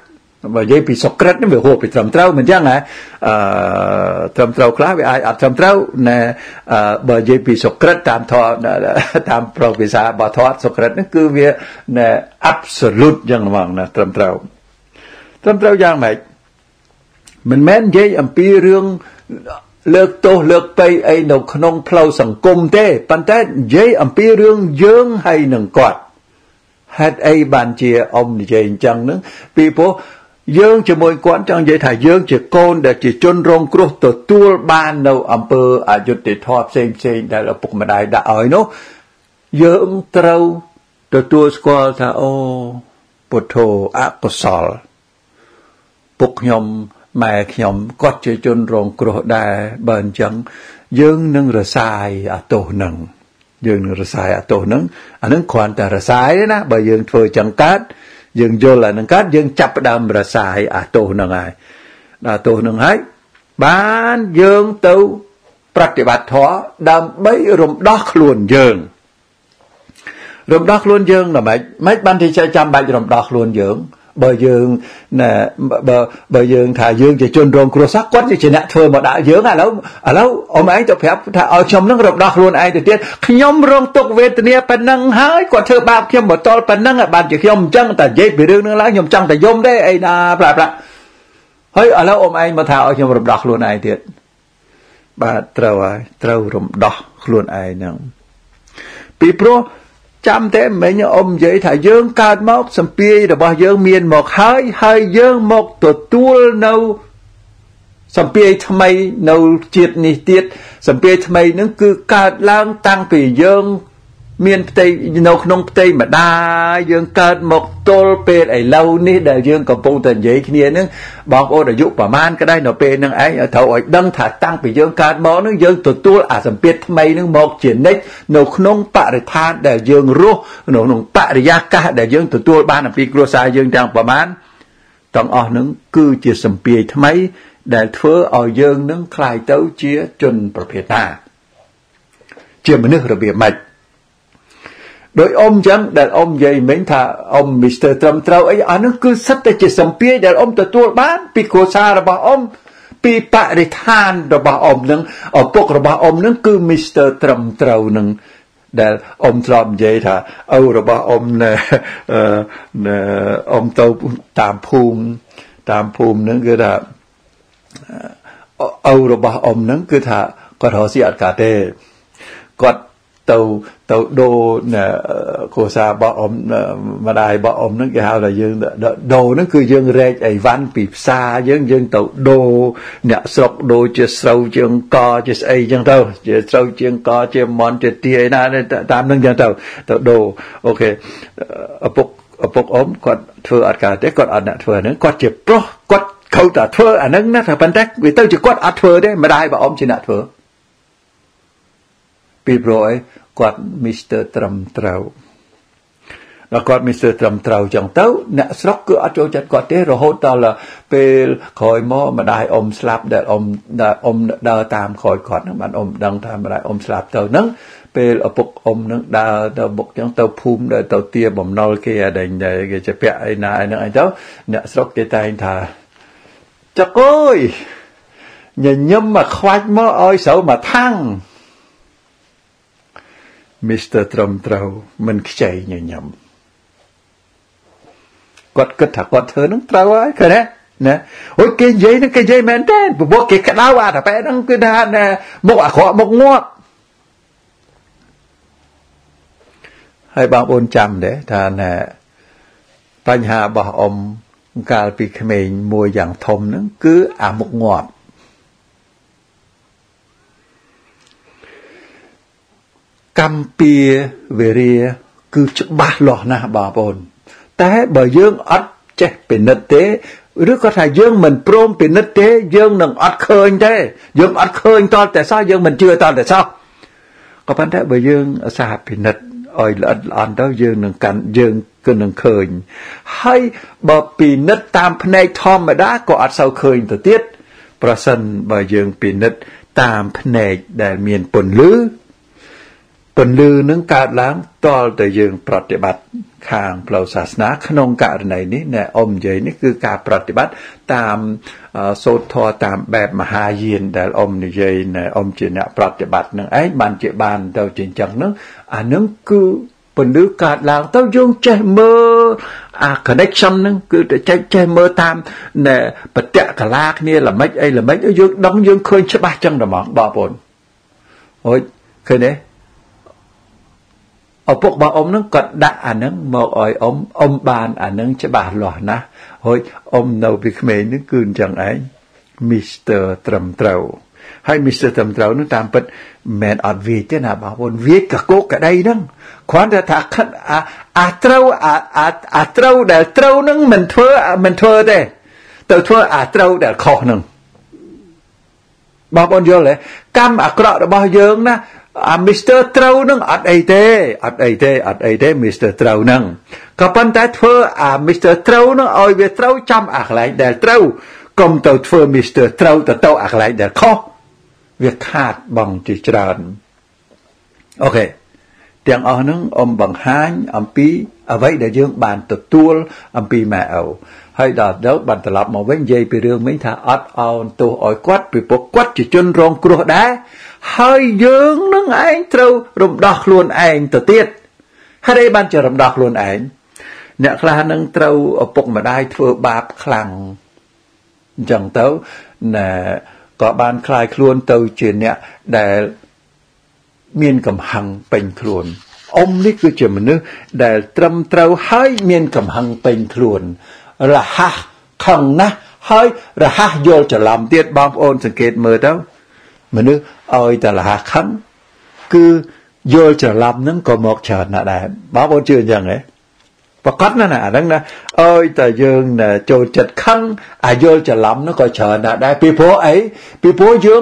បើនិយាយពីសុក្រិតនេះវាហួសពីត្រឹមត្រូវមិនចឹងហ៎អឺត្រឹមត្រូវខ្លះវាអាចអត់ត្រឹមត្រូវណែបើនិយាយពីសុក្រិតតាមធម៌តាមប្រវត្តិសាស្ត្ររបស់ធម៌សុក្រិតនេះគឺវាណែ absolute ចឹងហ្មងណាត្រឹមត្រូវត្រឹមត្រូវយ៉ាងម៉េចមិនមែននិយាយអំពីរឿង លើកទោសលើកពៃអីនៅក្នុងផ្លូវសង្គមទេប៉ុន្តែនិយាយអំពីរឿងយើងហើយនឹងគាត់ហេតុអីបានជាអ៊ំនិយាយអញ្ចឹងហ្នឹងពីព្រោះយើងជាមួយគាត់ចង់និយាយថាយើងជាកូនដែលជាជនរងគ្រោះទទួលបាននៅអំពើអយុត្តិធម៌ផ្សេងផ្សេងដែលឪពុកម្ដាយដាក់ឲ្យនោះយើងត្រូវទទួលស្គាល់ថាអូពុទ្ធោអកុសលពុកខ្ញុំ ម៉ែខ្ញុំគាត់ជាជនរងគ្រោះដែរបើអញ្ចឹងយើងនឹងរសាយអាទោសនឹងយើងនឹងរសាយអាទោសនឹងអានឹងគ្រាន់តែរសាយទេណាបើយើងធ្វើចឹងកើតយើងយល់អានឹងកើតយើងចាប់ផ្ដើមរសាយអាទោសនឹងហើយដល់ទោសនឹងហើយបានយើងទៅប្រតិបត្តិធម៌ដើម្បីរំដោះខ្លួនយើងរំដោះខ្លួនយើងដល់ម៉េចម៉េចបានទីចាំបាច់រំដោះខ្លួនយើង បើយើងណែបើបើយើងថាយើងជាជនរងគ្រោះសោះគាត់ជាអ្នកធ្វើមកដាក់យើងឥឡូវឥឡូវអ៊ំឯងទៅប្រាប់ថាឲ្យខ្ញុំនឹងរំដោះខ្លួនឯងទៅទៀតខ្ញុំរងទុកវេទនាប៉ុណ្ណឹងហើយគាត់ធ្វើបាបខ្ញុំមកតល់ប៉ុណ្ណឹងបានជាខ្ញុំអញ្ចឹងតែនិយាយពីរឿងនឹងឡើងខ្ញុំចង់តែយំទេអីណាប្រាប់ប្រាប់ហើយឥឡូវអ៊ំឯងមកថាឲ្យខ្ញុំរំដោះខ្លួនឯងទៀតបាទត្រូវហើយត្រូវរំដោះខ្លួនឯងហ្នឹងពីព្រោះ ចាំតែមិញអ៊ំនិយាយថាយើងកើតមកសម្ពាយរបស់យើងមានមកហើយហើយយើងមកទទួលនៅសម្ពាយថ្មីនៅជាតិនេះទៀតសម្ពាយថ្មីនឹងគឺកើតឡើងតាំងពីយើង មានផ្ទៃនៅក្នុងផ្ទៃម្ដាយយើងកើតមកទល់ពេលឥឡូវនេះដែលយើងកំពុងតែនិយាយគ្នានឹងបងប្អូនអាយុប្រហែលក៏ដែរនៅពេលនឹងឯងត្រូវឲ្យដឹងថាតាំងពីយើងកើតមកនឹងយើងទទួលអាសម្ពាធថ្មីនឹងមកជានិច្ចនៅក្នុងបរិស្ថានដែលយើងរស់នៅក្នុងបរិយាកាសដែលយើងទទួលបានអំពីគ្រួសារយើងទាំងប្រហែលទាំងអស់នឹងគឺជាសម្ពាធថ្មី ដែលធ្វើឲ្យយើងនឹងคลายទៅជាជនប្រភេទណាជាមនុស្សរបៀបម៉េច ដោយអ៊ំចឹងដែលអ៊ំនិយាយមិញថាអ៊ំមីស្ទ័រត្រឹមត្រូវអីអានោះគឺសិតតែជាសម្ពាធដែលអ៊ំទទួលបាន ពីគ្រួសាររបស់អ៊ំពីបរិស្ថានរបស់អ៊ំនឹងឪពុករបស់អ៊ំនឹងគឺមីស្ទ័រត្រឹមត្រូវនឹងដែលអ៊ំធ្លាប់និយាយថាឪរបស់អ៊ំណែអ៊ំទៅតាមភូមិតាមភូមិនឹងគឺថាឪរបស់អ៊ំនឹងគឺថាគាត់រកស៊ីអត់កាទេគាត់ ទៅទៅដូរគ្រួសាររបស់អ៊ំម្ដាយរបស់អ៊ំហ្នឹងគេហៅថាយើងដូរហ្នឹងគឺយើងរែកអីវ៉ាន់ពីផ្សារយើងយើងទៅដូរអ្នកស្រុកដូរជាស្រូវជាងកជាស្អីចឹងទៅជាស្រូវជាងកជាមន់ជាទាអីណាតាមហ្នឹងចឹងទៅទៅដូរអូខេឪពុកឪពុកអ៊ំគាត់ធ្វើអត់ការទេគាត់អត់អ្នកធ្វើហ្នឹងគាត់ជាប្រុសគាត់ខៅតែធ្វើអាហ្នឹងណាតែប៉ុន្តែវាទៅជាគាត់អត់ធ្វើទេម្ដាយរបស់អ៊ំជាអ្នកធ្វើពីព្រោះអី គាត់មីស្ទ័រត្រឹមត្រូវដល់គាត់មីស្ទ័រត្រឹមត្រូវចឹងទៅអ្នកស្រុកគឺអត់ចូលចិត្តគាត់ទេរហូតដល់ពេលក្រោយមកម្ដាយអ៊ំស្លាប់ដែលអ៊ំដែលអ៊ំដើរតាមក្រោយគាត់ហ្នឹងបានអ៊ំដឹងថាម្ដាយអ៊ំស្លាប់ទៅហ្នឹងពេលឪពុកអ៊ំនឹងដើរទៅបុកចឹងទៅភូមិទៅទៅទាបំណុលគេអដែងគេជាពាក់អីណាអីហ្នឹងអីទៅអ្នកស្រុកគេតែងថាចកអើយញញឹមមកខ្វាច់មកឲ្យស្រូវមកថាំង Mr ត្រឹមត្រូវមិនខ្ចីញញឹមគាត់គិតថាគាត់ធ្វើនឹងត្រូវហើយឃើញទេណាអូយគេនិយាយនឹងគេនិយាយមែនទេព្រោះគេក្តៅអាតែហ្នឹងគឺថាមុខអាក្រក់មុខងាប់ហើយបងប្អូនចាំទេថាណាបញ្ហារបស់អ៊ំកាលពីក្មេងមួយយ៉ាងធំហ្នឹងគឺអាមុខងាប់ កម្មពៀវេរាគឺច្បាស់លាស់ណាស់បងប្អូន តែបើយើងអត់ចេះពិនិត្យទេឬក៏ថាយើងមិនព្រមពិនិត្យទេ យើងនឹងអត់ឃើញទេយើងអត់ឃើញតតែសោះយើងមិនជឿតតែសោះក៏ប៉ុន្តែបើយើងសហពិនិត្យឲ្យល្អិតល្អន់ទៅយើងនឹងកាន់យើងគឺនឹងឃើញ ហើយបើពិនិត្យតាមភ្នែកធម្មតាក៏អត់សូវឃើញទៅទៀតប្រសិនបើយើងពិនិត្យតាមភ្នែកដែលមានពន្លឺ ពន្លឺនឹងកើតឡើងតលតែយើងប្រតិបត្តិខាងផ្លូវសាសនា ក្នុងករណីនេះណែអ៊ំនិយាយនេះគឺការប្រតិបត្តិតាមសូត្រធម៌តាមបែបមហាយានដែលអ៊ំនិយាយណែអ៊ំជាអ្នកប្រតិបត្តិនឹងឯងបានជាបានទៅជាអញ្ចឹងនឹងអានឹងគឺពន្លឺកើតឡើងទៅយើងចេះមើលអា connection ហ្នឹងគឺទៅចេះចេះមើលតាមណែបតៈកលាគ្នាល្មិចអីល្មិចយើងដឹងយើងឃើញច្បាស់ចឹងតែហ្មងបងប្អូនអូយឃើញទេ ឪពុករបស់អ៊ំនឹងក៏ដាក់អានឹងមកឲ្យអ៊ំអ៊ំបានអានឹងច្បាស់លាស់ណាស់ហូចអ៊ំនៅពីក្មេងនឹងគឺអញ្ចឹងឯង Mr ត្រឹមត្រូវហើយ Mr ត្រឹមត្រូវនឹងតាមពិតមិនអត់វាទេណាបងប្អូនវាកកកក្តីហ្នឹងគ្រាន់តែថាខិតអាអាត្រូវអាអាត្រូវដែលត្រូវហ្នឹងមិនធ្វើមិនធ្វើទេទៅធ្វើអាត្រូវដែលខុសហ្នឹងបងប្អូនយល់ទេកម្មអាក្រក់របស់យើងណា អា Mr ត្រូវនឹងអត់អីទេអត់អីទេអត់អីទេ Mr ត្រូវនឹងក៏ប៉ុន្តែធ្វើអា Mr ត្រូវនឹងឲ្យវាត្រូវចំអាកន្លែងដែលត្រូវកុំទៅធ្វើ Mr ត្រូវទៅទៅអាកន្លែងដែលខុសវាខាតបងជាច្រើនអូខេទាំងអស់ហ្នឹងអមបង្ហាញអំពីអ្វីដែលយើងបានទទួលអំពីម៉ែឪ ហើយដល់ដល់បានត្រឡប់មកវិញនិយាយពីរឿងមិញថាអត់អោនទោសឲ្យគាត់ពីព្រោះគាត់ជាជនរងគ្រោះដែរហើយយើងនឹងឯងត្រូវរំដោះខ្លួនឯងទៅទៀតហើយបានជារំដោះខ្លួនឯងអ្នកខ្លះនឹងត្រូវឪពុកម្ដាយធ្វើបាបខ្លាំងអញ្ចឹងទៅណែក៏បានคลายខ្លួនទៅជាអ្នកដែលមានកំហឹងពេញខ្លួនអ៊ំនេះគឺជាមនុស្សដែលត្រឹមត្រូវហើយមានកំហឹងពេញខ្លួន រហ័សខឹងណាស់ហើយរហ័សយល់ច្រឡំទៀតបងប្អូនសង្កេតមើលទៅមនុស្សឲ្យតែរហ័សខឹងគឺយល់ច្រឡំហ្នឹងក៏មកច្រើនណាស់ដែរបងប្អូនជឿអញ្ចឹងហ៎ប្រកាសណាស់ណាអាហ្នឹងណាអើយតែយើងចូលចិត្តខឹងអាយល់ច្រឡំហ្នឹងក៏ច្រើនណាស់ដែរពីព្រោះអីពីព្រោះយើង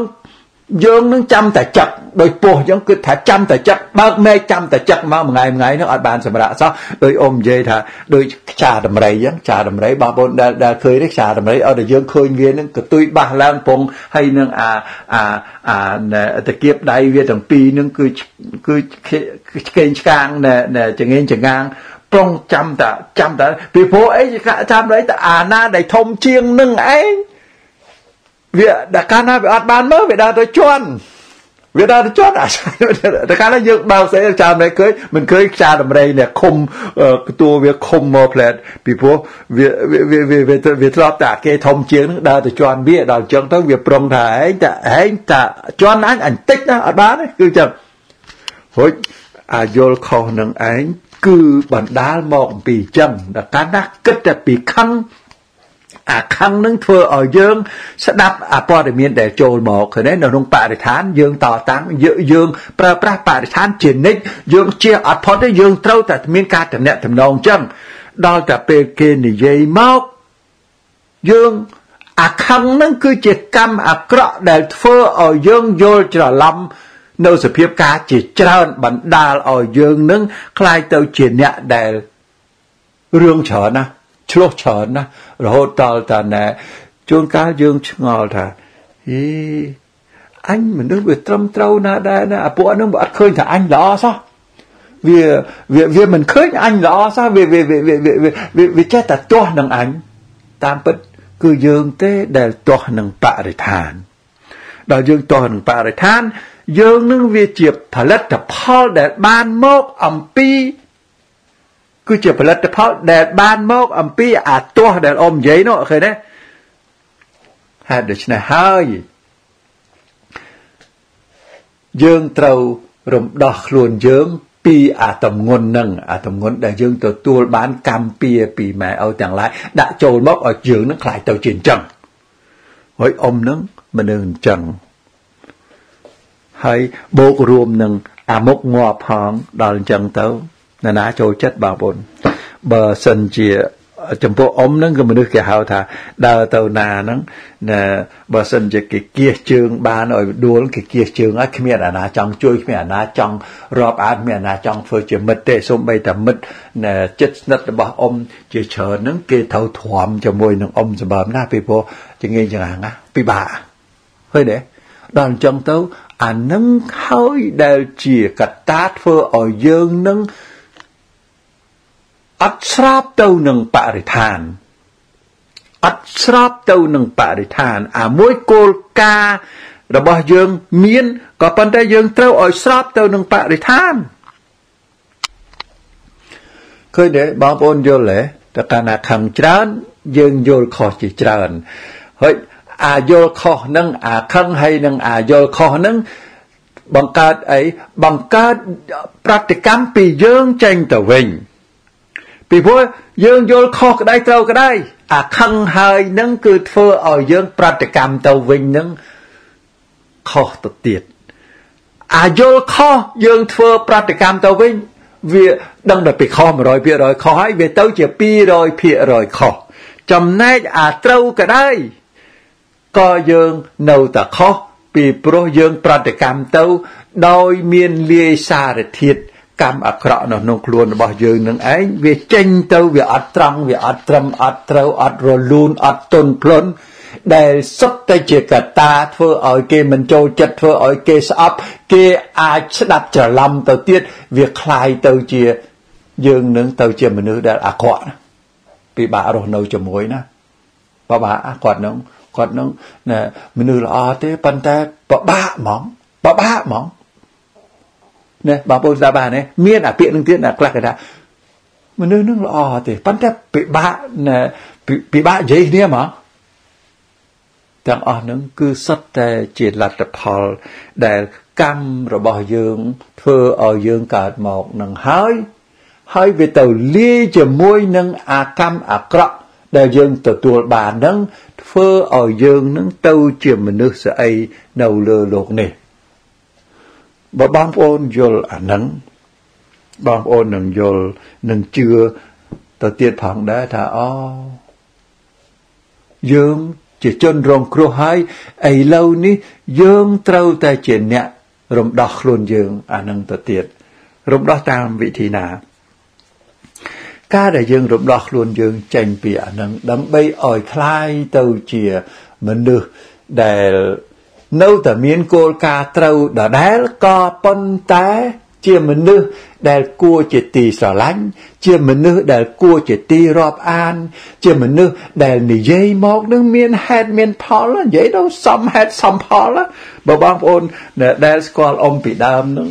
យើងនឹងចាំតែចឹកដោយពោះអញ្ចឹងគឺថាចាំតែចឹកបើកមេឃចាំតែចឹកមកមួយថ្ងៃមួយថ្ងៃនោះអត់បានសម្រាប់សោះដោយអ៊ំនិយាយថាដោយខ្ចាដំរីអញ្ចឹងខ្ចាដំរីបងប្អូនដែលដែលឃើញនេះខ្ចាដំរីឲ្យតែយើងឃើញវានឹងកតុយបាសឡើងពងហើយនឹងអាអាអាតកៀបដៃវាទាំងពីរនឹងគឺគឺឆ្កេងឆ្កាងចងេងចងាងប្រុងចាំតាចាំតាពីព្រោះអីចាំអីតាអាណាដែលធំជាងនឹងឯង វាដល់កាលណាវាអត់បានមើលវាដើរទៅជន់វាដើរទៅជន់អាដល់កាលណាយើងបើកស្អីចាំមិនឃើញមិនឃើញខ្យាដំរីនេះខុំកតួវាខុំមកផ្លែតពីព្រោះវាវាវាវាធ្លាប់តែគេធំជាងនឹងដើរទៅជន់វាដល់អញ្ចឹងទៅវាប្រុងថាឯងតែឯងតែជន់អញអញតិចណាអត់បានទេគឺចឹងរួចអាយល់ខុសនឹងឯងគឺបណ្ដាលមកអំពីអញ្ចឹងដល់កាលណាគិតតែពីខឹង អាខឹងនឹងធ្វើឲ្យយើងស្ដាប់អព័ត៌មានដែលចូលមកឃើញទេនៅក្នុងបរិស្ថានយើងតតាំងយើងប្រើប្រាស់បរិស្ថានជានិច្ចយើងជាអត់ផុតទេយើងត្រូវតែមានការតំណាក់តំណងចឹងដល់តែពេលគេនិយាយមកយើងអាខឹងនឹងគឺជាកម្មអាក្រក់ដែលធ្វើឲ្យយើងយល់ច្រឡំនៅសភាពការជាច្រើនបណ្ដាលឲ្យយើងនឹងคล้ายទៅជាអ្នកដែលរឿងច្រើនណាស់ ឆ្លោះច្រើនណាស់រហូតដល់តាណែជួនកាលយើងឆ្ងល់ថាហីអញមនុស្សវាត្រឹមត្រូវណាដែរណាអាពួកហ្នឹងវាអត់ឃើញថាអញល្អសោះវាវាវាមិនឃើញអញល្អសោះវាវាវាវាវាចេះតែទាស់នឹងអញតាមពិតគឺយើងទេដែលទាស់នឹងបរិស្ថានដល់យើងទាស់នឹងបរិស្ថានយើងនឹងវាជាផលិតផលដែលបានមកអំពី គឺជាផលិតផលដែលបានមកអំពីអាទាស់ដែលអ៊ំនិយាយនោះឃើញទេហេតុដូច្នេះហើយយើងត្រូវរំដោះខ្លួនយើងពីអាតំងន់នឹងអាតំងន់ដែលយើងទទួលបានកម្មពៀពីម៉ែឪទាំងឡាយដាក់ចូលមកឲ្យយើងនឹងខ្លាចទៅជាអញ្ចឹងហើយអ៊ំនឹងមនុស្សអញ្ចឹងហើយបូករួមនឹងអាមុខងាប់ផងដល់អញ្ចឹងទៅ ណានាចូលចិត្តបងប្អូនបើសិនជាចំពោះអ៊ំហ្នឹងក៏មនុស្សគេហៅថាដើរទៅណាហ្នឹងណាបើសិនជាគេគៀសជើងបានឲ្យដួលគេគៀសជើងហើយគ្មានអាណាចង់ជួយគ្មានអាណាចង់រាប់អានគ្មានអាណាចង់ធ្វើជាមិត្តទេសូម្បីតែមិត្តចិត្តស្និទ្ធរបស់អ៊ំជាច្រើនហ្នឹងគេត្រូវទ្រាំជាមួយនឹងអ៊ំសម្បើមណាពីព្រោះចងេងចងាណាពិបាកឃើញទេដល់អញ្ចឹងទៅអានឹងហើយដែលជាកត្តាធ្វើឲ្យយើងនឹង អត់ស្របទៅនឹងបរិស្ថានអត់ស្របទៅនឹងបរិស្ថាន អាមួយគោលការណ៍របស់យើងមានក៏ប៉ុន្តែយើងត្រូវឲ្យស្របទៅនឹងបរិស្ថានឃើញទេបងប្អូនយល់ទេតើកាលណាខឹងច្រើន យើងយល់ខុសជាច្រើនហើយអាយល់ខុសនឹងអាខឹងហើយនឹងអាយល់ខុសនឹងបង្កើតអីបង្កើតប្រតិកម្មពីយើងចេញទៅវិញ ពីព្រោះយើងយល់ខុសក្តីត្រូវក្តីអាខឹងហើយនឹងគឺធ្វើឲ្យយើង ប្រតិកម្មទៅវិញនឹងខុសទៅទៀតអាយល់ខុសយើងធ្វើប្រតិកម្មទៅវិញវាដឹងតែពីខុស100%ខុសហើយវាទៅជា200%ខុសចំណែកអាត្រូវក្តីក៏យើងនៅតែខុសពីព្រោះយើង ប្រតិកម្មទៅ ដោយមានលាយសារធាតុ កម្មអាក្រក់នៅក្នុងខ្លួនរបស់យើងនឹងឯងវាចេញទៅវាអត់ត្រង់វាអត់ត្រឹមអត់ត្រូវអត់រលូនអត់ទន់ភ្លន់ដែលសុទ្ធតែជាកត្តាធ្វើឲ្យគេមិនចូលចិត្តធ្វើឲ្យគេស្អប់គេអាចស្ដាប់ច្រឡំទៅទៀតវាคล้ายទៅជាយើងនឹងទៅជាមនុស្សដែលអាក្រក់ពិបាករស់នៅជាមួយណាបបាគាត់នឹងគាត់នឹងមនុស្សល្អទេប៉ុន្តែពិបាកហ្មងពិបាកហ្មង ណាបងប្អូនស្ដាប់បានទេមានអាពាក្យនឹងទៀតណាខ្លះគេថាមនុស្សនឹងល្អទេប៉ុន្តែពិបាកណាពិបាកនិយាយគ្នាហ្មងទាំងអស់នឹងគឺសុទ្ធតែជាលទ្ធផលដែលកម្មរបស់យើងធ្វើឲ្យយើងកើតមកនឹងហើយហើយវាទៅលាយជាមួយនឹងអាកម្មអាក្រក់ដែលយើងទទួលបាននឹងធ្វើឲ្យយើងនឹងទៅជាមនុស្សស្អីនៅលើលោកនេះ បើបងប្អូនយល់អានឹងបងប្អូននឹងយល់នឹងជឿទៅទៀតផងដែរថាអូយើងជាជនរងគ្រោះហើយឥឡូវនេះយើងត្រូវតែជាអ្នករំដោះខ្លួនយើងអានឹងទៅទៀតរំដោះតាមវិធីណាការដែលយើងរំដោះខ្លួនយើងចេញពីអានឹងដើម្បីឲ្យคลายទៅជាមនុស្សដែល នៅតែមានគោលការណ៍ត្រូវដដែលក៏ប៉ុន្តែជាមនុស្សដែលគួរជាទីស្រឡាញ់ជាមនុស្សដែលគួរជាទីរាប់អាន ជាមនុស្សដែលនិយាយមកនឹងមានហេតុមានផលនិយាយទៅសមហេតុសមផលបើបងប្អូនដែលស្គាល់អ៊ំពីដើមនឹង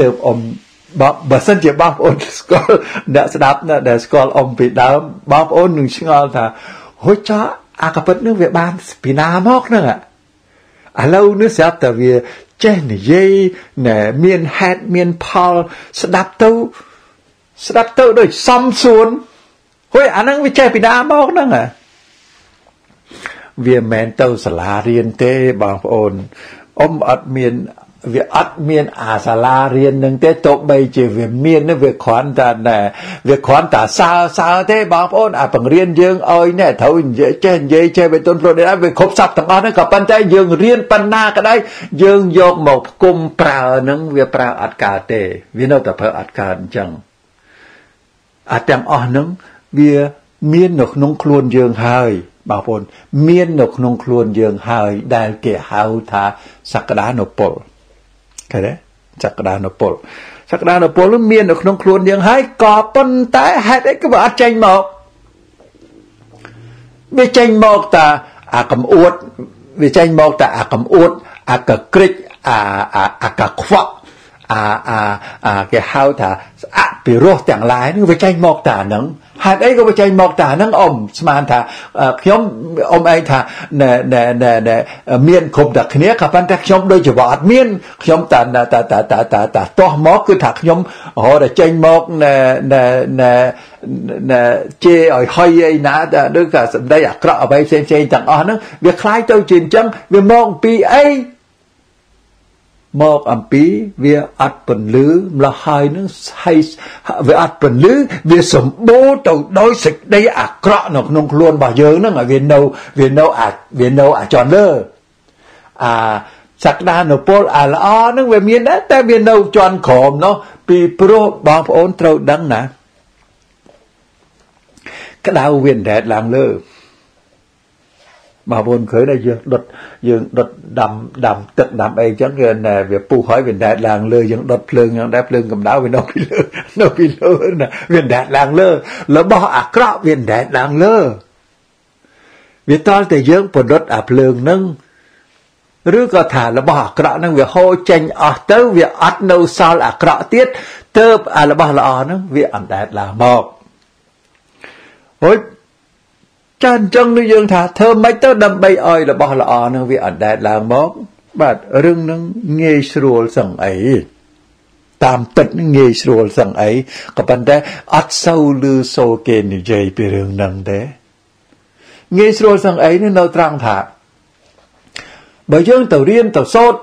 ទើបអ៊ំបើបើសិនជាបងប្អូនស្គាល់អ្នកស្ដាប់ដែលស្គាល់អ៊ំពីដើមបងប្អូននឹងឆ្ងល់ថាហូចចាអាកពិតនឹងវាបានពីណាមកហ្នឹង ឥឡូវនេះស្រាប់តែវាចេះនិយាយណែមានហេតុមានផលស្ដាប់ទៅស្ដាប់ទៅដូចសំសួនហួយអាហ្នឹងវាចេះពីណាមកហ្នឹងអាវាមិនមែនទៅសាលារៀនទេបងប្អូនអ៊ំអត់មាន វាអត់មានអាសាលារៀននឹងទេទោះបីជាវាមាននឹងវាគ្រាន់តែណែវាគ្រាន់តែសើសើទេបងប្អូនអាបង្រៀនយើងឲ្យណែត្រូវនិយាយចេះនិយាយចេះបេតុនប្រូដេតវាគ្រប់សពទាំងអស់ហ្នឹងក៏ប៉ុន្តែយើងរៀនប៉ុណ្ណាក៏ដោយយើងយកមកផ្គុំប្រើនឹងវាប្រើអត់កើតទេវានៅតែប្រើអត់កើតអញ្ចឹងអាទាំងអស់ហ្នឹងវាមាននៅក្នុងខ្លួនយើងហើយបងប្អូនមាននៅក្នុងខ្លួនយើងហើយដែលគេហៅថាសក្តានុពល ឃើញទេសក្តានុពលសក្តានុពលមាននៅក្នុងខ្លួនយើងហើយក៏ប៉ុន្តែហេតុអីក៏វាអត់ចេញមកវាចេញមកតាអាកំអួតវាចេញមកតាអាកំអួតអាកក្រិចអាអាអាកខ្វក់អាអាអាគេហៅថាអ ពិរោះទាំងឡាយនឹងវាចេញមកតាហ្នឹងហេតុអីក៏វាចេញមកតាហ្នឹងអ៊ំស្មានថាខ្ញុំអ៊ំឯងថាណែណែណែណែមានគ្រប់តែគ្នាក៏ប៉ុន្តែខ្ញុំដូចជាអត់មានខ្ញុំតាតាតាតាតាតាតាតោះមកគឺថាខ្ញុំរហូតតែចេញមកណែណែណែណែជេរឲ្យហុយអីណាដូចថាសម្ដីអាក្រក់អ្វីផ្សេងផ្សេងទាំងអស់ហ្នឹងវាคล้ายទៅជាអញ្ចឹងវាមកពីអី មកអំពីវាអត់ពន្លឺម្ល៉េះហើយនឹងហើយវាអត់ពន្លឺវាសម្បូរទៅដោយសេចក្តីអាក្រក់នៅក្នុងខ្លួនរបស់យើងហ្នឹងឲ្យវានៅវានៅអាវានៅអាចន់លើអាសក្តានុពលអាល្អហ្នឹងវាមានដែរតែវានៅជាន់ក្រោមនោះពីព្រោះបងប្អូនត្រូវដឹងណាក្តៅវាអណ្ដែតឡើងលើ បងប្អូនឃើញតែយើងដុតយើងដុតដាំដាំទឹកដាំអីចឹងគឺវាពុះហើយវាដែតឡើងលើយើងដុតភ្លើងយ៉ាងដែរភ្លើងកម្ដៅវានៅពីលើនៅពីលើណាវាដែតឡើងលើរបស់អាក្រក់វាដែតឡើងលើវាតល់តែយើងបដុតអាភ្លើងនឹងឬក៏ថារបស់អាក្រក់ហ្នឹងវាហូរចេញអស់ទៅវាអត់នៅសល់អាក្រក់ទៀតទៅអារបស់ល្អហ្នឹងវាអណ្ដែតឡើងមកហូច ចាអញ្ចឹងនេះយើងថាធ្វើម៉េចទៅដើម្បីឲ្យរបស់ល្អនឹងវាអណ្ដែតឡើងមកបាទរឿងនឹងងាយស្រួលសឹងអីតាមពិតងាយស្រួលសឹងអីក៏ប៉ុន្តែអត់សូវឮសូរគេនិយាយពីរឿងហ្នឹងទេងាយស្រួលសឹងអីនៅត្រង់ថាបើយើងទៅរៀនទៅសូត្រ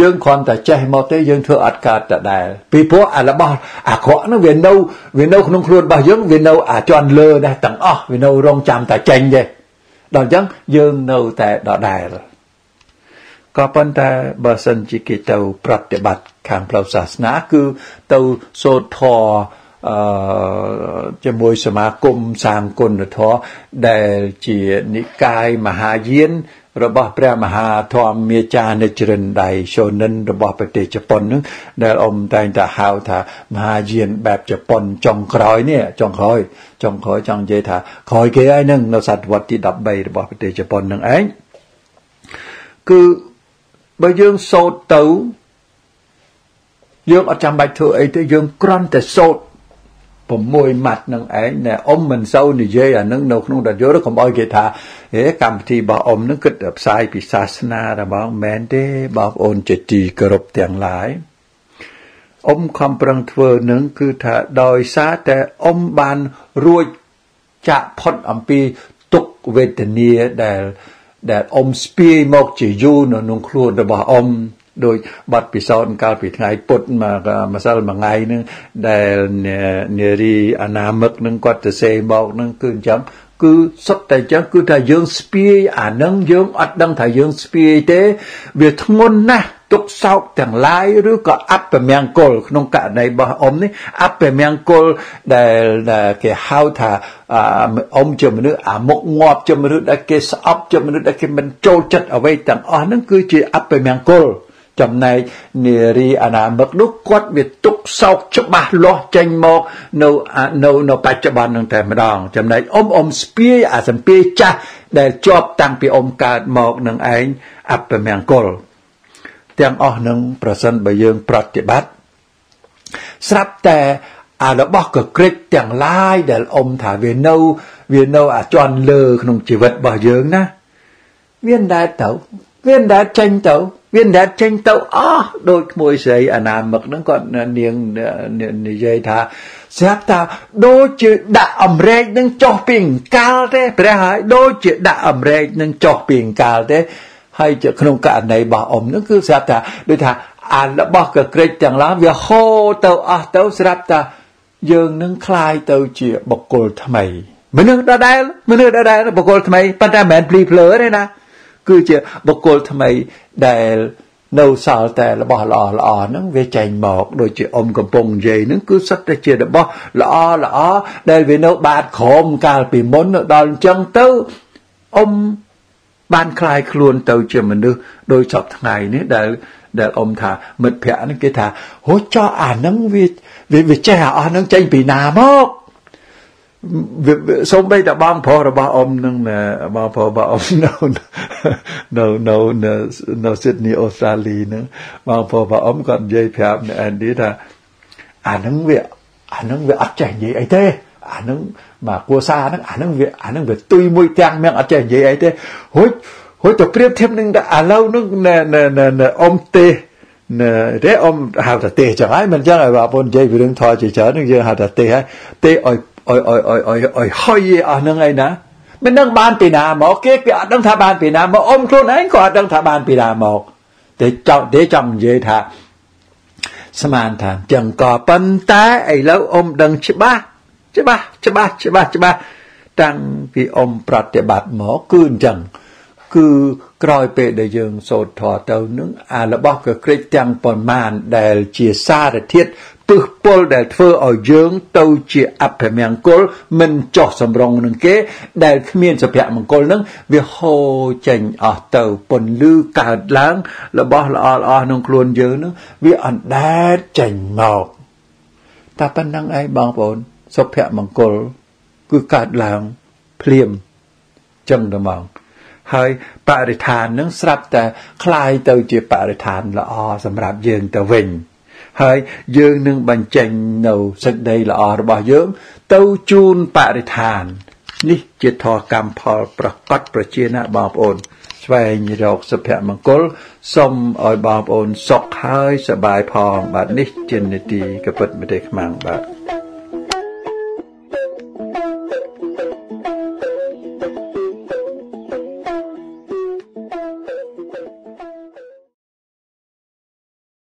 យើងគ្រាន់តែចេះមកទេយើងធ្វើអត់កើតដដែលពីព្រោះអារបស់អាក្រក់នោះវានៅវានៅក្នុងខ្លួនរបស់យើងវានៅអាចន់លើដែរទាំងអស់វានៅរងចាំតែចេញទេដល់អញ្ចឹងយើងនៅតែដដែលក៏ប៉ុន្តែបើសិនជាគេទៅប្រតិបត្តិខាងផ្លូវសាសនាគឺទៅសូត្រធម៌អឺជាមួយសមាគមសាងគុណធម៌ដែលជានិកាយមហាយាន របស់ព្រះមហាធម្មមេចានិជ្រិនដៃឈូនិនរបស់ប្រទេសជប៉ុននឹងដែលអ៊ំតែងតែហៅថាមហាយានបែបជប៉ុនចុងក្រោយនេះចុងក្រោយចុងក្រោយចង់និយាយថាក្រោយគេហើយនឹងនៅសតវត្សទី13របស់ប្រទេសជប៉ុននឹងឯងគឺបើយើងសូត្រទៅយើងអត់ចាំបាច់ធ្វើអីទេយើងគ្រាន់តែសូត្រ 6ម៉ាត់នឹងឯងណែអ៊ំមិនសូវនិយាយអានឹងនៅក្នុងរ៉ាឌីយោកុំអោយគេថាហេកម្មវិធីរបស់អ៊ំនឹងគិតផ្សាយពីសាសនារបស់មែនទេបងប្អូនជាទីគោរពទាំងឡាយអ៊ំខំប្រឹងធ្វើនឹងគឺថាដោយសារតែអ៊ំបានរួចចាក់ផុតអំពីទុកវេទនាដែលដែលអ៊ំស្ពាយមកជាយូរនៅក្នុងខ្លួនរបស់អ៊ំ ដោយបាត់ពិសោធន៍កាលពីថ្ងៃពុទ្ធមកម្សិលមួយថ្ងៃនឹងដែលនារីអនាមិកនឹងគាត់ទៅសេមកនឹងគឺអញ្ចឹងគឺសុទ្ធតែអញ្ចឹងគឺថាយើងស្ពាយអានឹងយើងអត់ដឹងថាយើងស្ពាយទេ វាធ្ងន់ណាស់ទុកសោកទាំងឡាយឬក៏អពមង្គលក្នុងករណីរបស់អ៊ំនេះអពមង្គលដែលគេហៅថាអ៊ំជាមនុស្សអាមុខងាប់ជាមនុស្សដែលគេស្អប់ជាមនុស្សដែលគេមិនចូលចិត្តអ្វីទាំងអស់ហ្នឹងគឺជាអពមង្គល ចំណែកនារីអនាមិកនោះគាត់វាទុកសោកច្បាស់លាស់ចេញមកនៅនៅនៅបច្ចុប្បន្ននឹងតែម្ដង ចំណែកអ៊ំអ៊ំស្ពាយអាសម្ពាយចាស់ដែលជាប់តាំងពីអ៊ំកើតមកនឹងឯងអពមង្គលទាំងអស់នឹងប្រសិនបើយើងប្រតិបត្តិស្រាប់តែអារបស់កក្រិចទាំងឡាយដែលអ៊ំថាវានៅវានៅអាចន់លើក្នុងជីវិតរបស់យើងណាវាមិនដែលទៅវាមិនដែលចេញទៅ វាអ្នកចេញទៅអស់ដោយក្មួយស្រីអនាមិកហ្នឹងគាត់នាងនិយាយថាស្រាប់ថាដូចជាដាក់អំរែកនឹងចុះពីអង្កាលទេព្រះហើយដូចជាដាក់អំរែកនឹងចុះពីអង្កាលទេហើយក្នុងករណីរបស់អ៊ំហ្នឹងគឺស្រាប់ថាដូចថាអារបស់កក្រិចទាំងឡាយវាហូរទៅអស់ទៅស្រាប់ថាយើងនឹងคลายទៅជាបុគ្គលថ្មីមនុស្សដដែលមនុស្សដដែលបុគ្គលថ្មីប៉ុន្តែមិនមែនភ្លីភ្លើទេណា គឺជាបុគ្គលថ្មីដែលនៅសល់តែរបស់ល្អល្អហ្នឹងវាចេញមកដូចជាអ៊ំកំពុងនិយាយហ្នឹងគឺសិតតែជារបស់ល្អល្អដែលវានៅបាតក្រមកាលពីមុនដល់អញ្ចឹងទៅអ៊ំបានคลายខ្លួនទៅជាមនុស្សដោយសពថ្ងៃនេះដែលដែលអ៊ំថាមិត្តភ័ក្ដិហ្នឹងគេថាហូចចោះអាហ្នឹងវាវាចេះអាអស់ហ្នឹងចេញពីណាមក សូម្បីតែបងប្រុសរបស់អ៊ំនឹងបងប្រុសរបស់អ៊ំនៅនៅនៅនៅស៊ីដនីអូស្ត្រាលីហ្នឹងបងប្រុសរបស់អ៊ំគាត់និយាយប្រាប់នៅអែនឌីថាអាហ្នឹងវាអាហ្នឹងវាអត់ចេះនិយាយអីទេអាហ្នឹងមកគួសារហ្នឹងអាហ្នឹងវាអាហ្នឹងវាទុយមួយទាំងមៀងអត់ចេះនិយាយអីទេហួចហួចទៅប្រៀបធៀបនឹងឥឡូវហ្នឹងអ៊ំទេណែតែអ៊ំហៅថាទេចឹងហើយមិនចឹងហើយបងប្អូននិយាយពីរឿងថយជាច្រើននឹងយើងហៅថាទេហើយទេឲ្យ ឲ្យឲ្យឲ្យឲ្យឲ្យហុយអស់ហ្នឹងឯណាមិនដឹងបានពីណាមកគេគេអត់ដឹងថាបានពីណាមកអ៊ំខ្លួនឯងក៏អត់ដឹងថាបានពីណាមកតែចង់ទេចង់និយាយថាស្មានថាចឹងក៏ប៉ុន្តែឥឡូវអ៊ំដឹងច្បាស់ច្បាស់ច្បាស់ច្បាស់ច្បាស់តាំងពីអ៊ំប្រតិបត្តិមកគឺអញ្ចឹងគឺក្រោយពេលដែលយើងសូត្រធម៌ទៅនឹងអារបស់កក្រិចទាំងប៉ុន្មានដែលជាសារធាតុ ពឹសពុលដែលធ្វើឲ្យយើងទៅជាអភមង្គលមិនចោះសម្រងនឹងគេ ដែលគ្មានសុភមង្គលនឹងវាហូរចេញអស់ទៅពន្លឺកើតឡើងរបស់ល្អល្អក្នុងខ្លួនយើងនឹងវាអណ្ដែតចេញមកតែប៉ុណ្ណឹងឯងបងប្អូនសុភមង្គលគឺកើតឡើងភ្លាមចឹងទៅមកហើយបរិស្ថាននឹងស្រាប់តែคล้ายទៅជាបរិស្ថានល្អសម្រាប់យើងទៅវិញ ហើយយើងនឹងបញ្ចេញនៅសេចក្តីល្អរបស់យើង ទៅជូនបរិស្ថាន នេះជាធម៌កម្មផលប្រកបប្រជាណាបងប្អូន ស្វែងរកសុភមង្គលសូមឲ្យបងប្អូនសុខហើយសบายផងបាទនេះជានីតិកពិតប្រទេសខ្មាំងបាទ